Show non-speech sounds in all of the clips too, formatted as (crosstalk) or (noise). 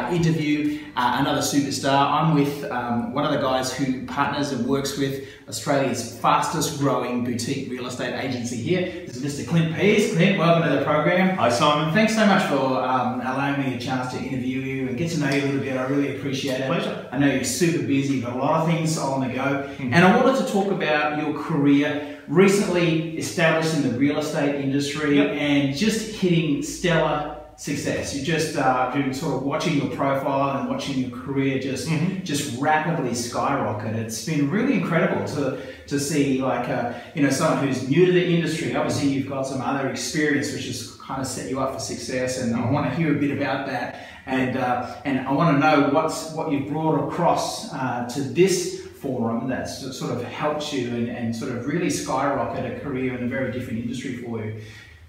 uh, interview uh, another superstar. I'm with um, one of the guys who partners and works with Australia's fastest growing boutique real estate agency here. This is Mr. Clint Pease. Clint, welcome to the program. Hi, Simeon. Thanks so much for um, allowing me a chance to interview you and get to know you a little bit. I really appreciate it. Pleasure. I know you're super busy, got a lot of things on the go. Mm-hmm. And I wanted to talk about your career recently established in the real estate industry Yep. and just hitting stellar success. You're just uh, been sort of watching your profile and watching your career just Mhm. just rapidly skyrocket. It's been really incredible to to see like uh, you know someone who's new to the industry. Obviously, you've got some other experience which has kind of set you up for success, and I want to hear a bit about that. And uh, and I want to know what's what you've brought across uh, to this forum that's sort of helped you and, and sort of really skyrocket a career in a very different industry for you.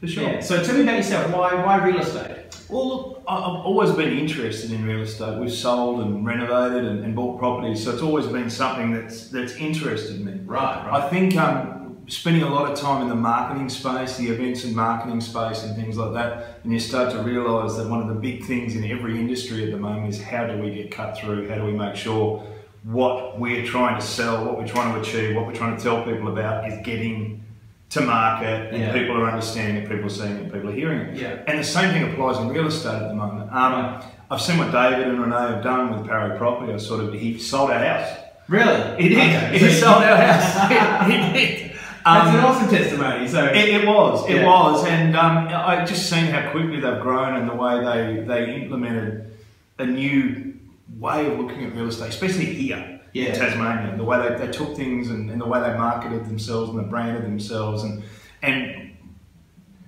For sure. Yeah. So tell me about yourself. Why why real estate? Well, I've always been interested in real estate. We've sold and renovated and, and bought properties, so it's always been something that's that's interested me. Right. I think um, spending a lot of time in the marketing space, the events and marketing space, and things like that, and you start to realise that one of the big things in every industry at the moment is how do we get cut through? How do we make sure what we're trying to sell, what we're trying to achieve, what we're trying to tell people about is getting to market, and Yeah. people are understanding it, people are seeing it, people are hearing it. Yeah. And the same thing applies in real estate at the moment. Um, I've seen what David and Renee have done with Parry Property. I sort of he sold our house. Really? He did. Okay. He sold our house. (laughs) he did. That's Um, an awesome testimony. So it, it was, it Yeah. was, and um, I just seen how quickly they've grown and the way they they implemented a new way of looking at real estate, especially here Yeah. in Tasmania. The way they, they took things and, and the way they marketed themselves and they branded themselves and and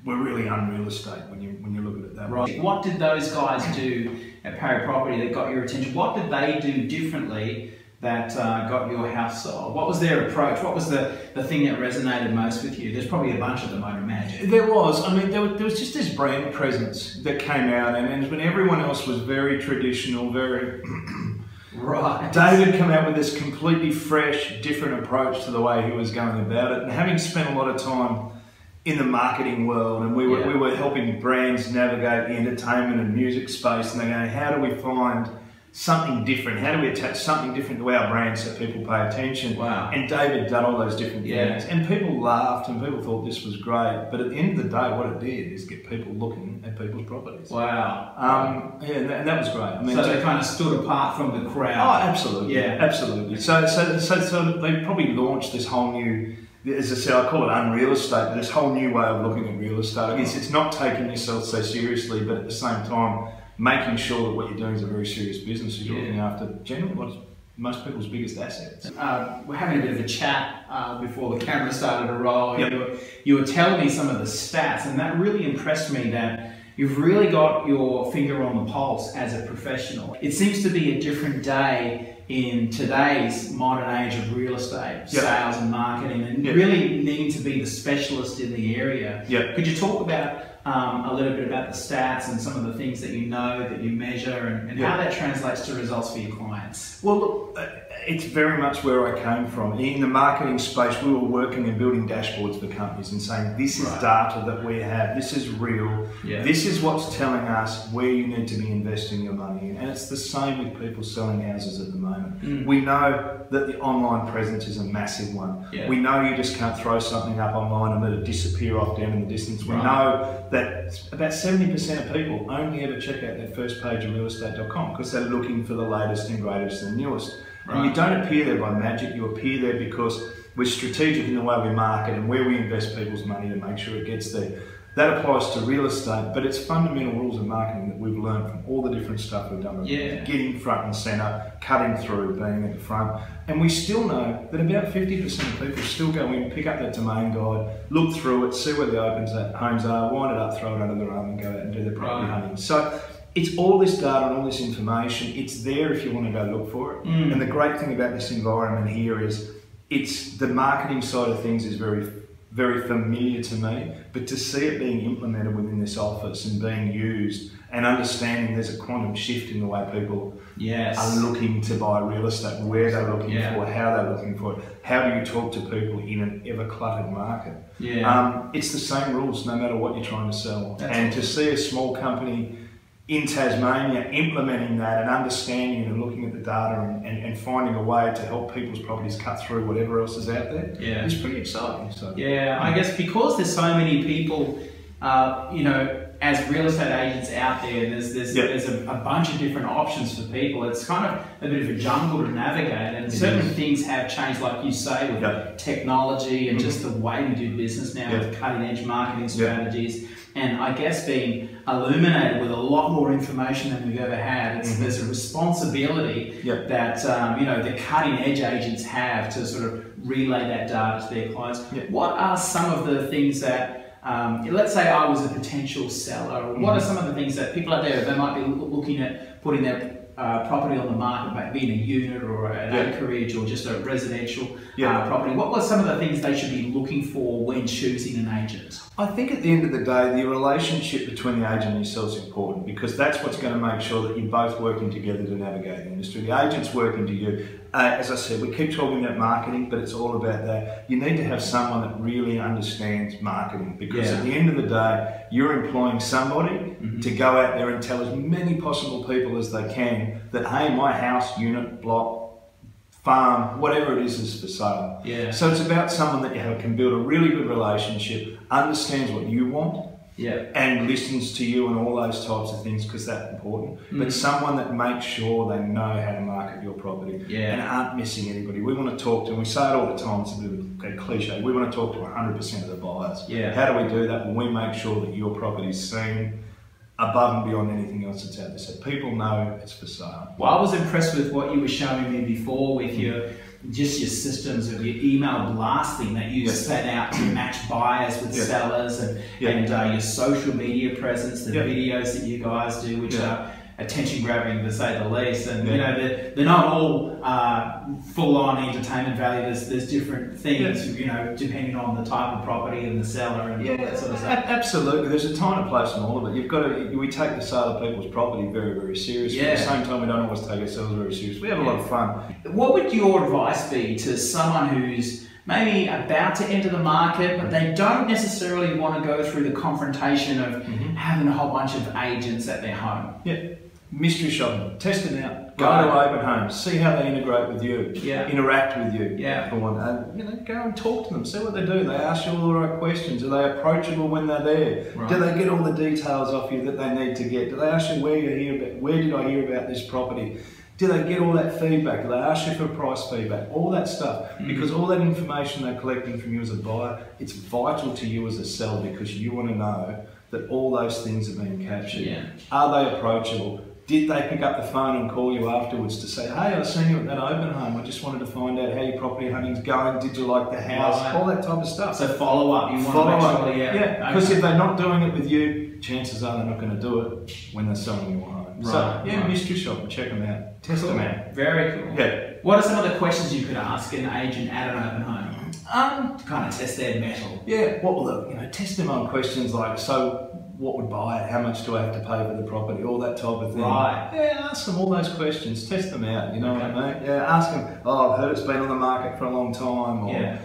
we're really unreal estate when you when you look at it that way. Right. What did those guys do at Parry Property that got your attention? What did they do differently that uh, got your house sold? What was their approach? What was the, the thing that resonated most with you? There's probably a bunch of them, I'd imagine. There was. I mean, there was, there was just this brand presence that came out, and, and when everyone else was very traditional, very. Right. David came out with this completely fresh, different approach to the way he was going about it, and having spent a lot of time in the marketing world, and we were Yeah. we were helping brands navigate the entertainment and music space, and they're going, how do we find something different? How do we attach something different to our brand so people pay attention? Wow. And David done all those different Yeah. things, and people laughed, and people thought this was great. But at the end of the day, what it did is get people looking at people's properties. Wow. Um, yeah, and that, and that was great. I mean, so they kind of stood apart from the crowd. Oh, absolutely. Yeah. absolutely. So, so, so, so they probably launched this whole new, as I said, I call it unreal estate, but this whole new way of looking at real estate. I guess it's not taking yourself so seriously, but at the same time, making sure that what you're doing is a very serious business. You're Yeah. looking after generally what's most people's biggest assets. Uh, we're having a bit of a chat uh, before the camera started to roll. Yep. You, were, you were telling me some of the stats, and that really impressed me that you've really got your finger on the pulse as a professional. It seems to be a different day in today's modern age of real estate, Yep. sales and marketing, and Yep. really needing to be the specialist in the area. Yep. Could you talk about um, a little bit about the stats and some of the things that you know, that you measure, and, and how that translates to results for your clients? Well, look, uh, it's very much where I came from. In the marketing space, we were working and building dashboards for companies and saying, this is Right. data that we have, this is real, Yeah. this is what's telling us where you need to be investing your money in. And it's the same with people selling houses at the moment. Mm. We know that the online presence is a massive one. Yeah. We know you just can't throw something up online and let it disappear off down in the distance. We Right. know that about 70% of people only ever check out their first page of realestate.com because they're looking for the latest and greatest and newest. And you don't appear there by magic, you appear there because we're strategic in the way we market and where we invest people's money to make sure it gets there. That applies to real estate, but it's fundamental rules of marketing that we've learned from all the different stuff we've done. Yeah. Getting front and centre, cutting through, being at the front. And we still know that about 50% of people still go in, pick up that domain guide, look through it, see where the opens at homes are, wind it up, throw it under the arm and go out and do the property Right. hunting. So it's all this data and all this information. It's there if you want to go look for it. Mm. And the great thing about this environment here is it's the marketing side of things is very very familiar to me, but to see it being implemented within this office and being used and understanding there's a quantum shift in the way people Yes. are looking to buy real estate, where they're looking Yeah. for, how they're looking for it, how do you talk to people in an ever cluttered market. Yeah. Um, it's the same rules no matter what you're trying to sell. That's and to see a small company in Tasmania implementing that and understanding and looking at the data and, and, and, finding a way to help people's properties cut through whatever else is out there yeah. is pretty exciting. So yeah, I guess because there's so many people, uh, you know, as real estate agents out there, there's there's, yep. there's a, a, bunch of different options for people. It's kind of a bit of a jungle to navigate, and it certain is. things have changed, like you say, with yep. technology and mm-hmm. just the way we do business now yep. with cutting edge marketing strategies. And I guess being illuminated with a lot more information than we've ever had, mm-hmm. there's a responsibility that um, you know the cutting edge agents have to sort of relay that data to their clients. What are some of the things that um, let's say I was a potential seller. What are mm-hmm. some of the things that people out there they might be looking at putting their uh, property on the market, maybe being a unit or an yeah. acreage or just a residential yeah. uh, property? What were some of the things they should be looking for when choosing an agent? I think at the end of the day, the relationship between the agent and yourself is important because that's what's going to make sure that you're both working together to navigate the industry. The agent's working to you. Uh, as I said, we keep talking about marketing, but it's all about that. You need to have someone that really understands marketing because yeah. at the end of the day, you're employing somebody mm-hmm. to go out there and tell as many possible people as they can that, hey, my house, unit, block, farm, whatever it is, is for sale. Yeah. So it's about someone that you have, can build a really good relationship, understands what you want, yeah. and listens to you and all those types of things because that's important. Mm. But someone that makes sure they know how to market your property yeah. and aren't missing anybody. We want to talk to, and we say it all the time, it's a bit of a cliche, we want to talk to 100% of the buyers. Yeah. How do we do that? Well, we make sure that your property is seen above and beyond anything else that's out there. So people know it's for sale. Well, I was impressed with what you were showing me before with your just your systems of your email blasting that you yes. set out to match buyers with yes. sellers and, and uh, your social media presence, the videos that you guys do, which are attention grabbing to say the least. And yeah. you know, they're, they're not all uh, full on entertainment value. There's there's different things, yeah. you know, depending on the type of property and the seller and yeah, all that sort of stuff. Absolutely, there's a time and place in all of it. You've got to we take the sale of people's property very very seriously. Yeah. At the same time, we don't always take ourselves very seriously. We have a lot of fun. What would your advice be to someone who's maybe about to enter the market, but they don't necessarily want to go through the confrontation of mm-hmm. having a whole bunch of agents at their home. Yeah mystery shopping, test them out. Go right. to open homes, see how they integrate with you, yeah. interact with you. Yeah. For one, and you know, go and talk to them, see what they do. They ask you all the right questions. Are they approachable when they're there? Right. Do they get all the details off you that they need to get? Do they ask you where you hear about? Where did I hear about this property? Do they get all that feedback? Do they ask you for price feedback? All that stuff. Mm-hmm. Because all that information they're collecting from you as a buyer, it's vital to you as a seller because you want to know that all those things are being captured. Yeah. Are they approachable? Did they pick up the phone and call you afterwards to say, hey, I seen you at that open home. I just wanted to find out how your property hunting's going. Did you like the house? Right. All that type of stuff. So follow up. You follow want to make sure, yeah. Because okay. if they're not doing it with you, chances are they're not going to do it when they're selling your home. Right. So yeah, right. mystery shop. Check them out. Test cool. them out. Very cool. Yeah. What are some of the questions you could ask an agent at an open home? Um, to kind of test their mettle. Yeah. What will the you know test them on questions like so what would buy it, how much do I have to pay for the property, all that type of thing. Right. Yeah, ask them all those questions, test them out, you know okay. what I mean? Yeah, ask them, oh, I've heard it's been on the market for a long time, or yeah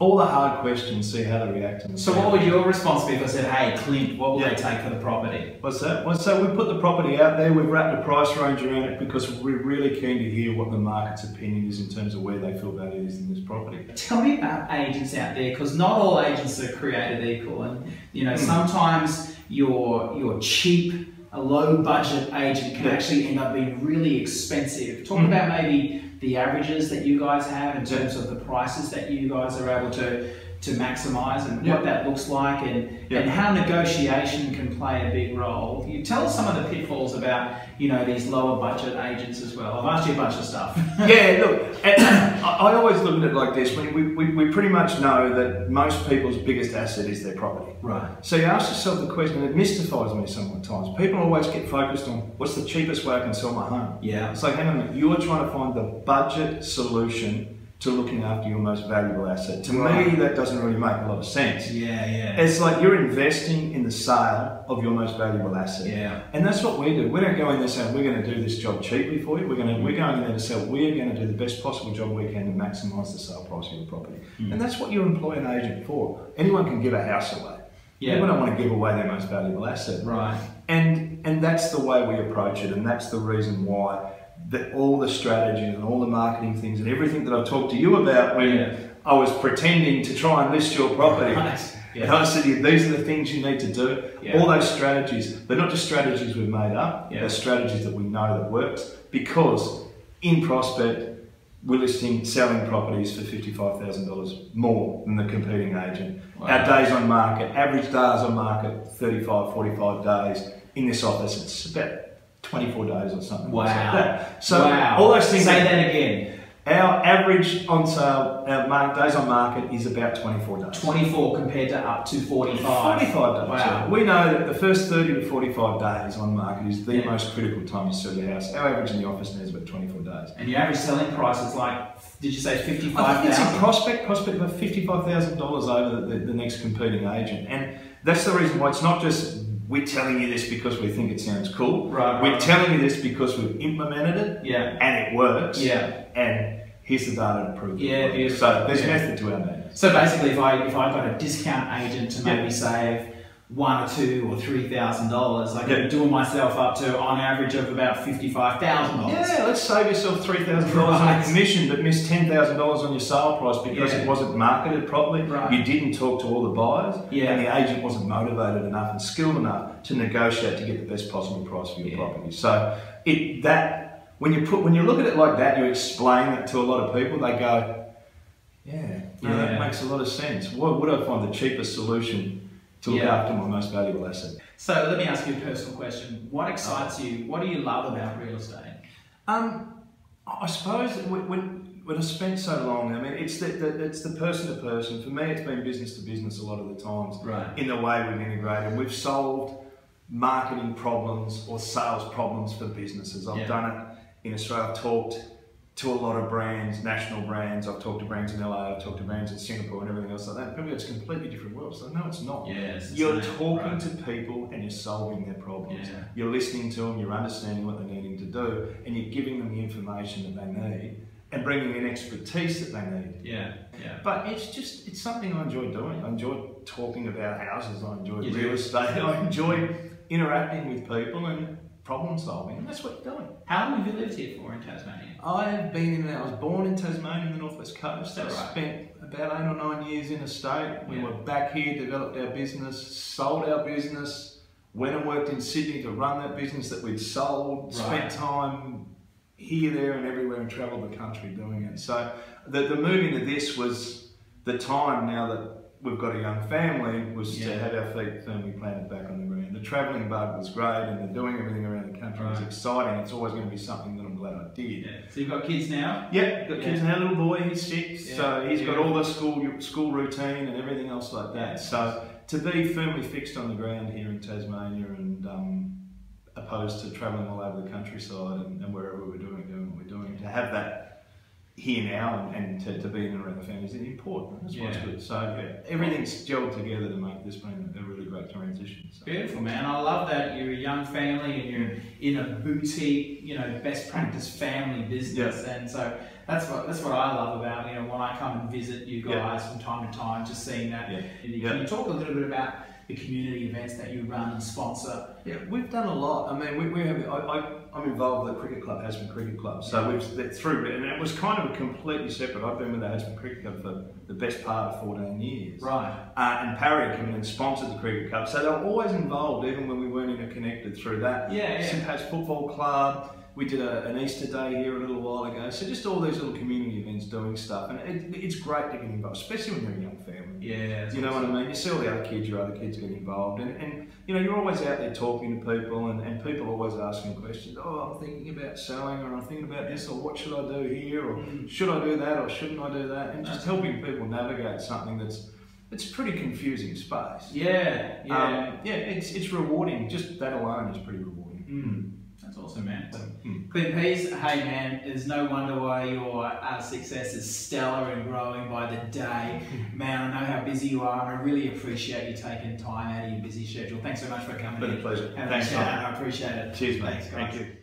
all the hard questions, see how they react to. So, what would your response be if I said, "Hey, Clint, what will yeah. they take for the property?" What's that? Well, so we put the property out there. We've wrapped a price range around it because we're really keen to hear what the market's opinion is in terms of where they feel value is in this property. Tell me about agents out there, because not all agents are created equal, and you know mm. sometimes your your cheap, a low budget agent can actually end up being really expensive. Talk mm. about maybe the averages that you guys have in terms of the prices that you guys are able to to maximize and what that looks like and, and how negotiation can play a big role. You tell us some of the pitfalls about you know these lower budget agents as well. I've asked you a bunch of stuff. (laughs) yeah, look, I always look at it like this. We, we, we pretty much know that most people's biggest asset is their property. Right. So you ask yourself the question, it mystifies me sometimes. People always get focused on what's the cheapest way I can sell my home. Yeah. It's like, hang on a minute, you're trying to find the budget solution to looking after your most valuable asset. To right. me, that doesn't really make a lot of sense. Yeah, yeah. It's like you're investing in the sale of your most valuable asset. Yeah. And that's what we do. We don't go in there saying we're going to do this job cheaply for you. We're going to mm. we're going in there to say we're going to do the best possible job we can to maximise the sale price of your property. Mm. And that's what you employ an agent for. Anyone can give a house away. Yeah. People don't want to give away their most valuable asset. Right. And and that's the way we approach it, and that's the reason why that all the strategies and all the marketing things and everything that I've talked to you about when Yeah. I was pretending to try and list your property. (laughs) Right. And I said, you, these are the things you need to do. Yeah. All those strategies, they're not just strategies we've made up, Yeah. they're strategies that we know that works because in Prospect, we're listing selling properties for $55,000 more than the competing agent. Wow. Our days on market, average days on market, 35, 45 days. In this office, it's about 24 days or something. like Wow. that. (laughs) So wow. all those things. Say that again. Our average on sale, our mar- days on market is about 24 days. 24 compared to up to 45. 45 days. Wow. We know that the first 30 to 45 days on market is the Yeah. most critical time you sell your house. Our average in the office now is about 24 days. And your average selling price is like, did you say I think it's 55,000? prospect, prospect about $55,000 over the, the next competing agent. And that's the reason why it's not just we're telling you this because we think it sounds cool. Right, We're telling you this because we've implemented it Yeah. and it works. Yeah. And here's the data to prove it. Yeah, So there's Yeah. method to our madness. So basically, if I if I got a discount agent to Yeah. maybe save one or two or three thousand dollars, I could Yeah. doing myself up to on average of about fifty five thousand dollars. Yeah, let's save yourself three thousand dollars on a commission, but miss ten thousand dollars on your sale price because Yeah. it wasn't marketed properly. Right. You didn't talk to all the buyers, Yeah. and the agent wasn't motivated enough and skilled enough to negotiate to get the best possible price for your Yeah. property. So it that when you put when you look at it like that, you explain it to a lot of people. They go, "Yeah, no, Yeah. that makes a lot of sense. Why would I find the cheapest solution to look Yeah. after my most valuable asset?" So let me ask you a personal question. What excites you? What do you love about real estate? Um, I suppose when, when when I spent so long, I mean, it's the, the it's the person to person. For me, it's been business to business a lot of the times. Right. In the way we've integrated, we've solved marketing problems or sales problems for businesses. I've Yeah. done it in Australia. I've talked to a lot of brands, national brands. I've talked to brands in LA. I've talked to brands in Singapore and everything else like that. People, it's a completely different world. So no, it's not. Yes. You're talking to people and you're solving their problems. Yeah. You're listening to them, you're understanding what they're needing to do, and you're giving them the information that they need and bringing in expertise that they need. Yeah. Yeah. But it's just, it's something I enjoy doing. I enjoy talking about houses, I enjoy You real do. estate, (laughs) I enjoy interacting with people and problem solving, and that's what you're doing. How long have you lived here for in Tasmania? I've been in, I was born in Tasmania, in the northwest coast. I right. spent about eight or nine years in a state. We Yeah. were back here, developed our business, sold our business, went and worked in Sydney to run that business that we'd sold, Right. spent time here, there, and everywhere and travelled the country doing it. So the, the move into this was the time now that we've got a young family was Yeah. to have our feet firmly planted back on the ground. The travelling bug was great and the doing everything around the country was exciting. It's always going to be something that I'm glad I did. Yeah. So you've got kids now? Yeah, got kids Yeah. now. Little boy, he's six, so he's got all the school school routine and everything else like that. So to be firmly fixed on the ground here in Tasmania and um, opposed to travelling all over the countryside and, and wherever we're doing doing what we're doing, to have that here now and, to, to be in and around the family is important. That's what's Yeah. good. So yeah, everything's gelled together to make this been a really great transition. So. Beautiful, man. I love that you're a young family and you're in a boutique, you know, best practice family business. And so that's what that's what I love about, you know, when I come and visit you Yeah. guys from time to time, just seeing that. Yeah. Yeah. Can you talk a little bit about the community events that you run and sponsor? Yeah, we've done a lot. I mean, we, we have. I, I, I'm involved with the cricket club, Hadspen Cricket Club. So we've that through, and it was kind of a completely separate. I've been with the Hadspen Cricket Club for the best part of 14 years. Right. Uh, and Parry came in and sponsored the cricket club, so they were always involved, even when we weren't interconnected through that. Yeah, yeah. St Pat's Football Club. We did a, an Easter Day here a little while ago. So just all these little community events doing stuff, and it, it's great to get involved, especially when you're a young family. Yeah. You know what I mean? You see all the other kids, your other kids get involved, and, and you know you're always out there talking to people, and, and people always asking questions. Oh, I'm thinking about selling, or I'm thinking about this, or what should I do here, or Mm. should I do that, or shouldn't I do that, and just helping people navigate something that's it's a pretty confusing space. Yeah. Yeah. Um, yeah, it's it's rewarding. Just that alone is pretty rewarding. Mm. That's awesome, man. Mm. Clint Pease, hey man, it's no wonder why your uh, success is stellar and growing by the day. Man, I know how busy you are, and I really appreciate you taking time out of your busy schedule. Thanks so much for coming Been a pleasure. Have Thanks, a chat. I appreciate it. Cheers, mate. Thanks, Thank you.